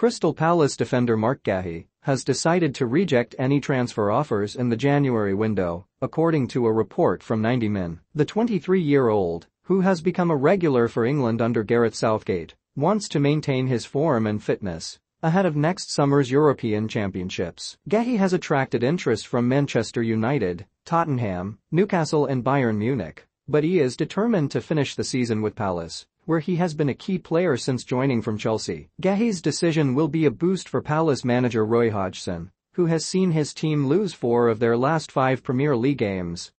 Crystal Palace defender Marc Guéhi has decided to reject any transfer offers in the January window, according to a report from 90 Min. The 23-year-old, who has become a regular for England under Gareth Southgate, wants to maintain his form and fitness ahead of next summer's European Championships. Guéhi has attracted interest from Manchester United, Tottenham, Newcastle and Bayern Munich, but he is determined to finish the season with Palace where he has been a key player since joining from Chelsea. Guéhi's decision will be a boost for Palace manager Roy Hodgson, who has seen his team lose four of their last five Premier League games